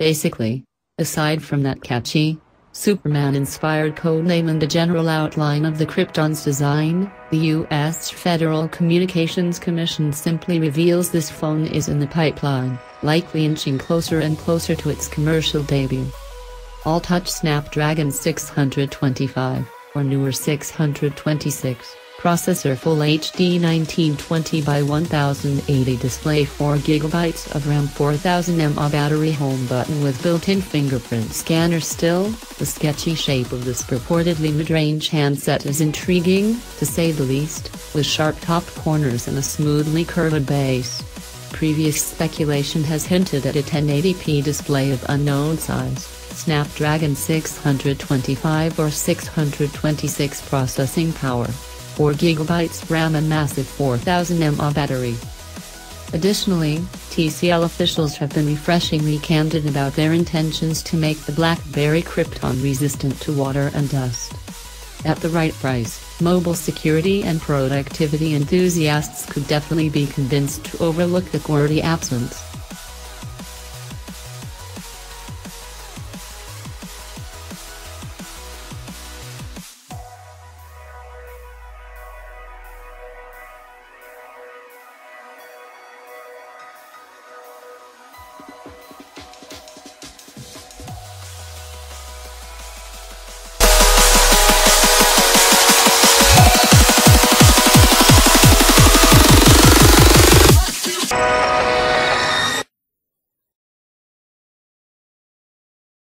Basically, aside from that catchy, Superman-inspired codename and the general outline of the Krypton's design, the U.S. Federal Communications Commission simply reveals this phone is in the pipeline, likely inching closer and closer to its commercial debut. All-touch Snapdragon 625, or newer 626 processor Full HD 1920 by 1080 display 4GB of RAM 4000 mAh battery home button with built-in fingerprint scanner still, the sketchy shape of this purportedly mid-range handset is intriguing, to say the least, with sharp top corners and a smoothly curved base. Previous speculation has hinted at a 1080p display of unknown size, Snapdragon 625 or 626 processing power. 4GB RAM and massive 4000 mAh battery. Additionally, TCL officials have been refreshingly candid about their intentions to make the BlackBerry Krypton resistant to water and dust. At the right price, mobile security and productivity enthusiasts could definitely be convinced to overlook the QWERTY absence.